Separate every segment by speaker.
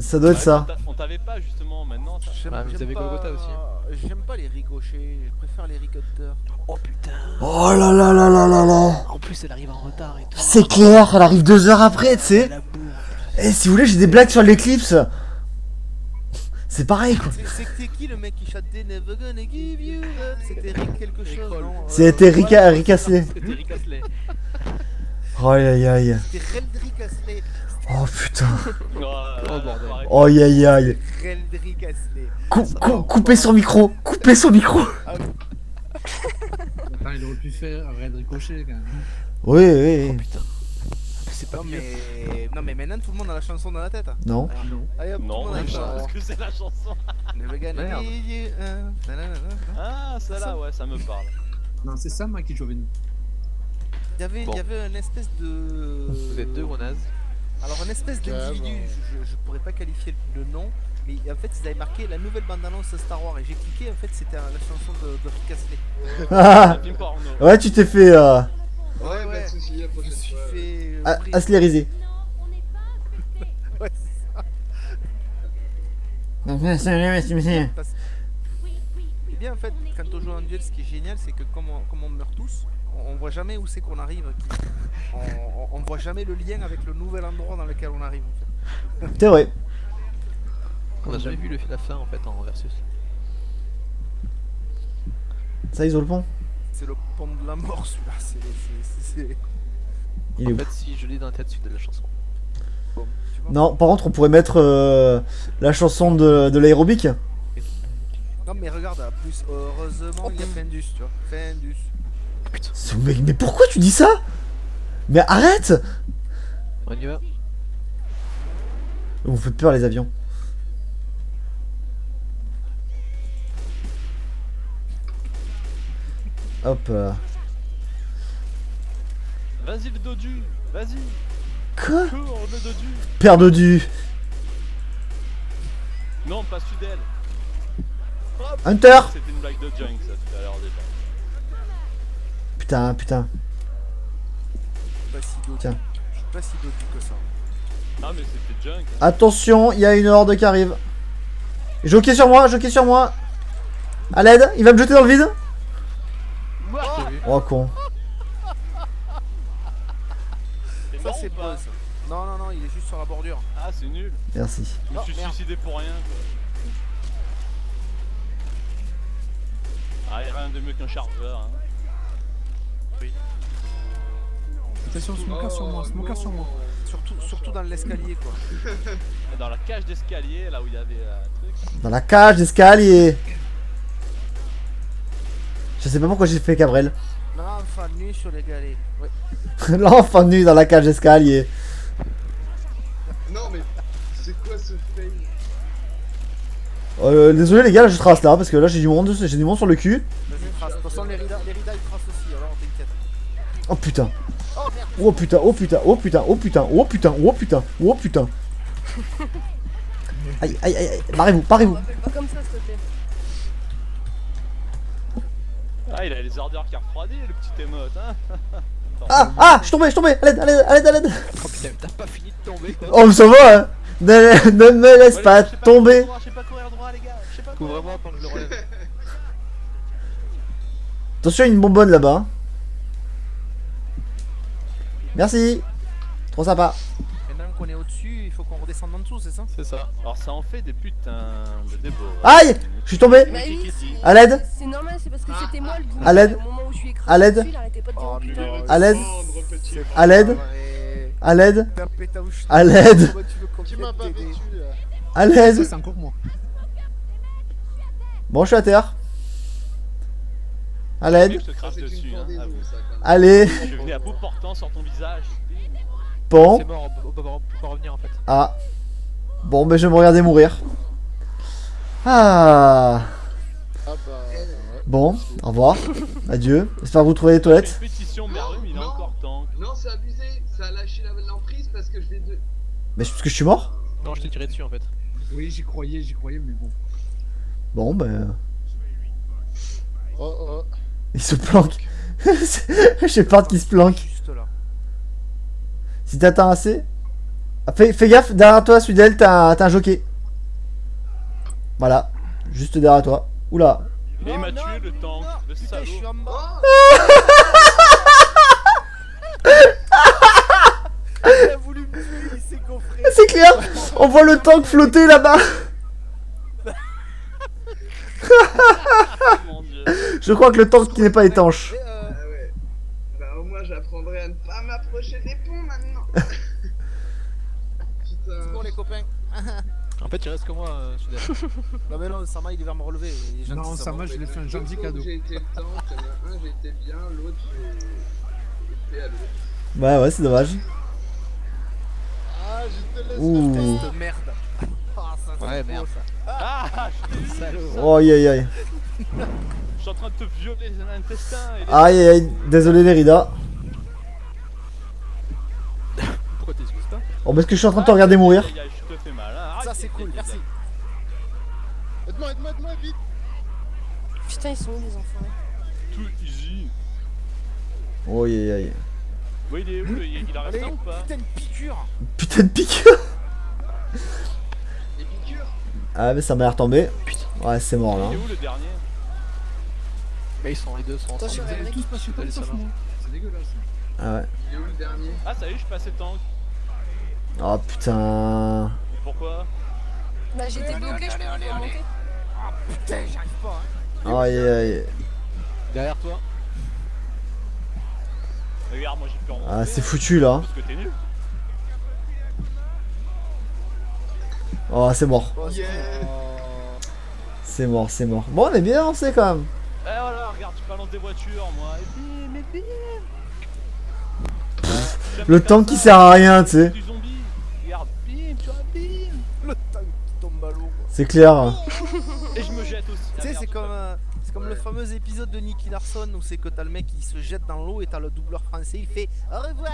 Speaker 1: Ça doit être ça.
Speaker 2: on t'a- On t'avait pas justement maintenant.
Speaker 3: J'aime
Speaker 4: Ah, vous avez
Speaker 3: pas...
Speaker 4: Golgotha aussi.
Speaker 3: J'aime pas les ricochets, je préfère les ricotteurs.
Speaker 4: Oh putain.
Speaker 1: Oh là là là là là là.
Speaker 4: En plus, elle arrive en retard et tout.
Speaker 1: C'est clair, elle arrive deux heures après, tu sais. Et si vous voulez, j'ai des blagues sur l'éclipse. C'est pareil quoi.
Speaker 3: C'est- C'était qui le mec qui chantait Never gonna give you up? C'était Rick quelque chose, Euh,
Speaker 1: C'était Rick Astley.
Speaker 2: C'était Rick Astley.
Speaker 1: Oh aïe aïe aïe.
Speaker 3: C'était Reldrick Astley.
Speaker 1: Oh putain.
Speaker 2: Oh,
Speaker 4: Oh.
Speaker 1: Oh aïe aïe aïe. Cou- cou- coupez son micro. Coupez son micro.
Speaker 5: Attends, il aurait pu faire Red Ricochet quand même.
Speaker 1: Oui, oui, oui.
Speaker 4: Putain. C'est pas
Speaker 3: Non
Speaker 4: mieux.
Speaker 3: mais... non mais maintenant tout le monde a la chanson dans la tête.
Speaker 1: Non.
Speaker 5: Non.
Speaker 3: Allez, hop, le
Speaker 2: Non,
Speaker 3: monde a
Speaker 2: je
Speaker 3: la
Speaker 2: sais pas
Speaker 3: chanson.
Speaker 2: ce que c'est la chanson.
Speaker 3: Never gonna
Speaker 4: Merde.
Speaker 3: give you up. Nanana.
Speaker 2: Ah, celle-là, ouais, ça me parle.
Speaker 5: Non, c'est ça, moi, qui joue avec nous.
Speaker 3: Il y avait,
Speaker 4: Bon.
Speaker 3: y avait une espèce de...
Speaker 4: Vous êtes deux gros nazes.
Speaker 3: Alors une espèce d'individu, je, je, pourrais pas qualifier le nom, mais en fait ils avaient marqué la nouvelle bande-annonce Star Wars et j'ai cliqué, en fait c'était la chanson de, de Rick Astley.
Speaker 1: Ah,
Speaker 2: Un
Speaker 1: ouais, tu t'es fait euh,
Speaker 3: Ouais,
Speaker 6: Ouais, pas de soucis, la prochaine fois.
Speaker 3: fait... euh,
Speaker 1: a-
Speaker 3: pris.
Speaker 1: aslériser.
Speaker 3: Ouais, c'est ça. Parce- Et bien en fait, quand on joue en duel, ce qui est génial, c'est que comme on, comme on meurt tous, on, voit jamais où c'est qu'on arrive. qui- On, on voit jamais le lien avec le nouvel endroit dans lequel on arrive. En fait.
Speaker 1: C'est vrai.
Speaker 4: On a jamais vu le, la fin en fait en versus.
Speaker 1: Ça isole le pont.
Speaker 3: C'est le pont de la mort celui-là. c'est- c'est- c'est- c'est-
Speaker 1: Il est
Speaker 4: En
Speaker 1: où
Speaker 4: fait, si je l'ai dans la tête, celui de la chanson.
Speaker 1: Non, par contre, on pourrait mettre euh, la chanson de, de l'aérobic.
Speaker 3: Non mais regarde, plus, heureusement il y a Fendus, tu vois. Fendus.
Speaker 1: C'est- Mais, mais pourquoi tu dis ça? Mais arrête
Speaker 4: On y va.
Speaker 1: Vous faites peur, les avions. Hop. euh.
Speaker 2: Vas-y le dodu, vas-y.
Speaker 1: Quoi?
Speaker 2: Cours le dodu.
Speaker 1: Père de du.
Speaker 2: Non, pas Sudel.
Speaker 1: Hunter
Speaker 2: C'était une blague de junk ça tout à l'heure déjà.
Speaker 1: Putain, putain.
Speaker 3: Je suis pas si dodu.
Speaker 1: Tiens.
Speaker 3: Je suis pas si que ça.
Speaker 2: Ah mais c'était junk.
Speaker 1: Attention, il y a une horde qui arrive. Jockey sur moi, jockey sur moi. À l'aide, il va me jeter dans le vide. Oh con.
Speaker 2: C'est
Speaker 3: Ça
Speaker 2: mort
Speaker 3: c'est
Speaker 2: ou
Speaker 3: bon
Speaker 2: pas
Speaker 3: ça. Non non non, il est juste sur la bordure.
Speaker 2: Ah c'est nul.
Speaker 1: Merci.
Speaker 2: Je me
Speaker 3: Oh,
Speaker 2: suis suicidé pour rien. Quoi. Ah, y a rien de mieux qu'un chargeur. Hein.
Speaker 5: Attention, smoker sur moi, smoker sur moi.
Speaker 3: Surtout, surtout dans l'escalier quoi.
Speaker 2: Dans la cage d'escalier, là où il y avait euh, un truc.
Speaker 1: Dans la cage d'escalier. Je sais pas pourquoi j'ai fait Cabrel.
Speaker 3: L'enfant nu sur les galets. Ouais.
Speaker 1: L'enfant nu dans la cage d'escalier.
Speaker 6: Non, mais c'est quoi ce fail?
Speaker 1: Euh, désolé les gars, là, je trace là parce que là j'ai du monde, j'ai du monde sur le cul.
Speaker 3: Vas-y trace. De toute façon les ridas, les ridas ils tracent.
Speaker 1: Oh putain.
Speaker 3: Oh
Speaker 1: putain, oh putain, oh putain, oh putain, oh putain, oh putain, oh putain. Aïe, aïe, aïe,
Speaker 7: te plaît.
Speaker 2: Ah, il a les ordures qui a refroidi, le petit émote. Hein.
Speaker 1: Ah, ah, je suis tombé, je suis tombé, à l'aide, à l'aide, à l'aide, à l'aide.
Speaker 4: Oh putain, t'as pas fini de tomber.
Speaker 1: Oh, ça va, hein. Ne, ne me laisse pas tomber.
Speaker 2: Je sais pas courir droit, les gars. Je sais pas courir
Speaker 4: Couvre-moi pendant que je le relève.
Speaker 1: Attention, il y a une bonbonne là-bas. Merci. Trop sympa.
Speaker 3: Maintenant qu'on est au-dessus, il faut qu'on redescende en dessous, c'est ça?
Speaker 4: C'est ça.
Speaker 2: Alors, ça en fait des putains de débats.
Speaker 1: Aïe Je suis tombé.
Speaker 7: Bah oui, c'est-
Speaker 1: À l'aide
Speaker 7: C'est normal, c'est parce que c'était moi le bout.
Speaker 1: À l'aide
Speaker 7: Au moment où je suis écrasé
Speaker 1: À l'aide
Speaker 3: Oh,
Speaker 7: oh.
Speaker 1: À l'aide. À l'aide À l'aide À l'aide
Speaker 6: Tu m'as pas vêtu là.
Speaker 1: À l'aide
Speaker 5: c'est encore moi.
Speaker 1: Bon, je suis à terre. À
Speaker 2: Je
Speaker 1: l'aide
Speaker 2: te
Speaker 6: Ça,
Speaker 2: crache
Speaker 6: c'est une
Speaker 2: dessus. Hein,
Speaker 6: pendaison,
Speaker 2: avoue.
Speaker 6: ça, quand même.
Speaker 1: Allez
Speaker 2: Je suis venu à bout portant sur ton visage.
Speaker 1: Bon
Speaker 4: C'est mort, on peut, on peut pas- revenir en fait.
Speaker 1: Ah Bon, ben je vais me regarder mourir. Ah
Speaker 6: Ah bah. ouais.
Speaker 1: Bon, au revoir. Adieu. J'espère que vous trouvez les toilettes.
Speaker 2: une pétition, mais Arum, il est
Speaker 6: Non.
Speaker 2: encore tank.
Speaker 6: Non, c'est abusé. Ça a lâché la- l'emprise parce que je vais de.
Speaker 1: Mais parce que je suis mort?
Speaker 4: Non, je t'ai tiré dessus en fait.
Speaker 5: Oui, j'y croyais, j'y croyais, mais bon.
Speaker 1: Bon, ben.
Speaker 6: Oh oh.
Speaker 1: Il se planque. J'ai peur qu'il se planque.
Speaker 3: Juste là.
Speaker 1: Si t'attends assez. Ah, Fais, fais gaffe, derrière toi, Sudel, t'as t'as un jockey. Voilà, juste derrière toi. Oula.
Speaker 2: Et il m'a tué le tank,
Speaker 3: non.
Speaker 2: le
Speaker 3: Putain, je suis
Speaker 2: salaud.
Speaker 3: en bas. Il a voulu me tuer, il s'est gaufré.
Speaker 1: C'est clair On voit le tank flotter là-bas
Speaker 2: Mon dieu.
Speaker 1: Je crois que le tank qui n'est pas étanche.
Speaker 3: Euh,
Speaker 6: Ah ouais. Bah au moins j'apprendrai à ne pas m'approcher des ponts maintenant. Putain.
Speaker 3: c'est bon les copains.
Speaker 4: En fait, il reste que moi, euh, Sudel.
Speaker 3: Non mais non, Sama il est vers me relever.
Speaker 5: Non,
Speaker 3: Sama.
Speaker 5: je lui ai fait un gentil cadeau.
Speaker 6: J'ai été le un été bien, l'autre j'ai été à l'autre.
Speaker 1: Ouais, ouais, c'est dommage.
Speaker 6: Ah je te laisse
Speaker 1: Ouh.
Speaker 3: Test merde. Ah, ça, c'est
Speaker 4: Ouais, merde.
Speaker 3: ça.
Speaker 2: Ah,
Speaker 4: Salaud.
Speaker 1: Oh, aïe, aïe, aïe.
Speaker 2: Je suis en train de te violer les intestins. Et les...
Speaker 1: Aïe, aïe, aïe. Désolé, les Rida.
Speaker 4: Pourquoi t'excuses pas
Speaker 1: Oh, parce que je suis en train de te regarder mourir.
Speaker 2: Aïe, aïe, je te fais mal. Hein.
Speaker 3: Ça c'est cool, merci.
Speaker 6: Aide-moi, aide-moi, aide-moi, vite
Speaker 7: Putain, ils sont où les enfants
Speaker 2: Tout easy.
Speaker 1: Oh, aïe, aïe, aïe.
Speaker 2: Ouais, il est où le- Il il a resté ou pas
Speaker 3: putain de piqûre.
Speaker 1: Putain de.
Speaker 6: Les piqûres
Speaker 1: Ah, mais ça m'a l'air tombé. Ouais, c'est mort là.
Speaker 2: Il est où le dernier?
Speaker 4: Bah, ils sont les deux sont
Speaker 7: Attention,
Speaker 4: ensemble.
Speaker 5: Vous avez tous pas super
Speaker 4: Allez, ça
Speaker 5: sauf
Speaker 4: va.
Speaker 5: moi. C'est dégueulasse.
Speaker 1: Ah ouais.
Speaker 6: Il est où le dernier?
Speaker 2: Ah, ça y est, je suis passé tank.
Speaker 1: Oh putain.
Speaker 2: Pourquoi?
Speaker 7: Bah, j'étais bloqué, je peux pas remonter.
Speaker 3: Putain, j'arrive pas. Hein.
Speaker 1: Aïe, aïe, aïe.
Speaker 4: Derrière toi.
Speaker 2: Regarde, moi j'ai pu remonter.
Speaker 1: Ah, c'est foutu là.
Speaker 2: Parce que t'es nul.
Speaker 1: Oh, c'est mort.
Speaker 3: Oh,
Speaker 6: Yeah.
Speaker 1: C'est mort, c'est mort. Bon, on est bien avancé quand même.
Speaker 2: Regarde, tu balance des voitures, moi. Et bim, et bim. J'aime
Speaker 1: Le tank qui sert à rien, tu sais. C'est clair.
Speaker 2: Et je me jette aussi.
Speaker 3: Tu sais,
Speaker 2: merde,
Speaker 3: c'est comme, euh, c'est comme le fameux épisode de Nicky Larson où c'est que t'as le mec qui se jette dans l'eau et t'as le doubleur français, il fait Au revoir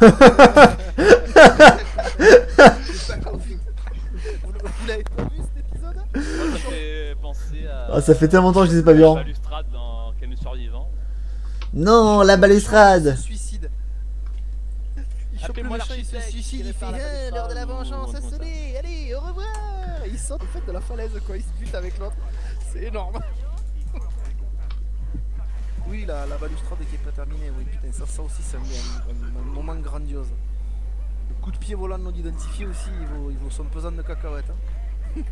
Speaker 6: J'ai pas compris.
Speaker 3: Vous, vous l'avez pas vu cet épisode
Speaker 2: vu. Moi, ça fait penser à.
Speaker 1: Ah, ça fait tellement longtemps que je les ai pas vus.
Speaker 2: La balustrade dans Camus survivant.
Speaker 1: Non, la
Speaker 3: Il
Speaker 1: balustrade.
Speaker 3: se suicide. Il chope le machin, il se suicide, il fait Ah, l'heure de la vengeance
Speaker 2: ou-
Speaker 3: a sonné, allez, au revoir Il saute en fait de la falaise quoi, il se bute avec l'autre. C'est énorme. Oui, la, la balustrade qui est pas terminée, oui, putain, ça, ça aussi c'est un, un- un- un moment grandiose. Le coup de pied volant non identifié aussi, il vaut, il vaut son pesant de cacahuètes. Hein.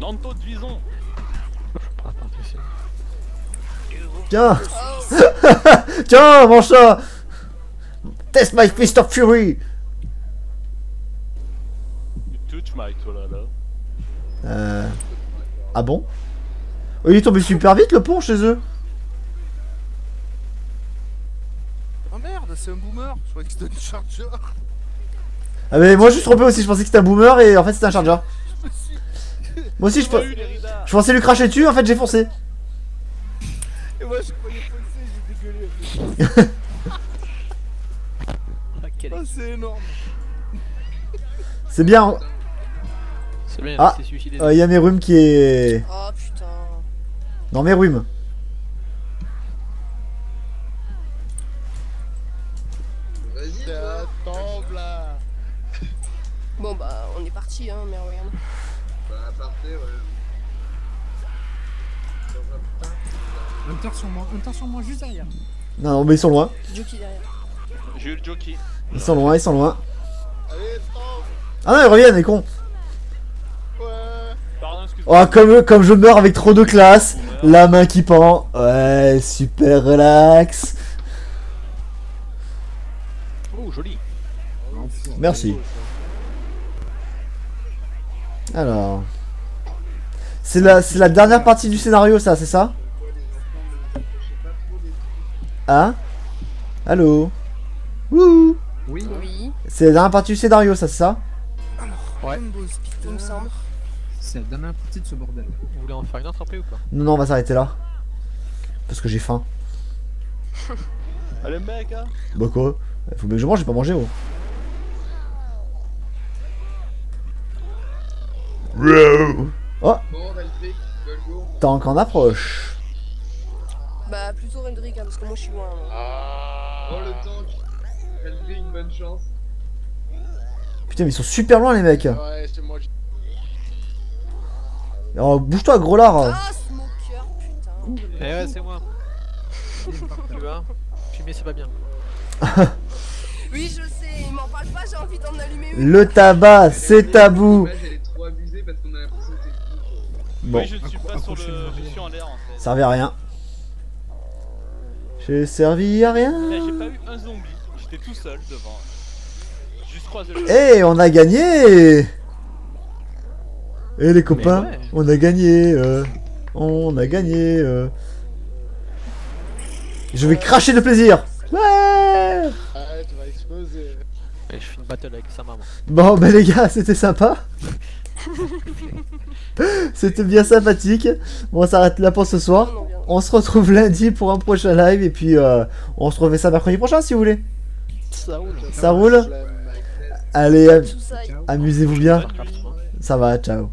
Speaker 2: Nanto de Vison.
Speaker 1: Tiens, tiens, mon chat. Test my fist of fury.
Speaker 2: You touch my.
Speaker 1: Euh... Ah bon? Oh, Il est tombé super vite le pont chez eux.
Speaker 3: Oh merde, c'est un boomer Je croyais que c'était un charger
Speaker 1: Ah mais moi je suis trompé aussi, je pensais que c'était un boomer et en fait c'était un charger. Moi aussi je, Je pensais lui cracher dessus, en fait j'ai foncé.
Speaker 3: Et moi je croyais foncer, j'ai dégueulé.
Speaker 4: Quel
Speaker 3: Oh, c'est énorme
Speaker 1: C'est bien.
Speaker 4: C'est bien,
Speaker 1: Ah,
Speaker 4: il s'est suicidé.
Speaker 1: Il y a Merum qui est...
Speaker 7: oh putain.
Speaker 1: Non Merum.
Speaker 6: Vas-y, toi.
Speaker 3: tombe là
Speaker 7: Bon, bah, on est parti, hein, mais regarde.
Speaker 6: Bah, partez, ouais.
Speaker 5: Tort sur moi, un tort sur moi juste derrière.
Speaker 1: Non, non mais ils sont loin.
Speaker 7: Jockey derrière.
Speaker 2: J'ai eu le jockey.
Speaker 1: Ils sont loin, ils sont loin.
Speaker 6: Allez, stop
Speaker 1: Ah non ils reviennent les cons.
Speaker 6: Ouais
Speaker 2: Pardon, excuse-moi.
Speaker 1: Oh comme, comme je meurs avec trop de classe. La main qui pend. Ouais, super relax.
Speaker 4: Oh, joli.
Speaker 1: Merci. Alors. C'est la, c'est la dernière partie du scénario ça, c'est ça Hein Allô Wouh
Speaker 5: Oui.
Speaker 7: Oui,
Speaker 1: C'est la dernière partie du scénario ça, c'est ça
Speaker 4: Ouais.
Speaker 7: il me semble.
Speaker 5: C'est la dernière partie de ce bordel.
Speaker 4: Vous voulez en faire une autre après ou pas
Speaker 1: Non, non, on va s'arrêter là. Parce que j'ai faim.
Speaker 2: Allez, mec, hein.
Speaker 1: Bah quoi Faut bien que je mange, j'ai pas mangé, oh. Oh, tank en approche.
Speaker 7: Bah, plutôt Reldrick, hein, parce que moi je suis loin. hein.
Speaker 6: Oh, le tank Valtric, bonne chance.
Speaker 1: Putain, mais ils sont super loin les mecs.
Speaker 6: Ouais, c'est moi. je-
Speaker 1: Oh, bouge-toi, gros lard.
Speaker 7: Ah, smoker, putain.
Speaker 4: Eh ouais, c'est moi. tu vois Fumer, c'est pas bien.
Speaker 7: Oui, je sais, il m'en parle pas, j'ai envie d'en allumer une.
Speaker 1: Le tabac, c'est tabou. Bon,
Speaker 2: Oui, je ne suis pas sur le. Je suis en l'air en fait.
Speaker 1: ça servait à rien. J'ai servi à rien.
Speaker 2: Là, j'ai pas eu un zombie. J'étais tout seul devant. Juste croisé le.
Speaker 1: Eh, on a gagné Eh les copains,
Speaker 4: ouais.
Speaker 1: on a gagné. euh, on a gagné. euh. Je vais cracher de plaisir. Ouais
Speaker 6: Ah, tu vas exploser.
Speaker 4: Et je fais une battle avec sa maman.
Speaker 1: Bon, bah les gars, c'était sympa. c'était bien sympathique. Bon, on s'arrête là pour ce soir. On se retrouve lundi pour un prochain live et puis euh, on se refait ça mercredi prochain si vous voulez.
Speaker 4: Ça roule.
Speaker 1: Ça roule. Allez, amusez-vous bien. Ça va, ciao.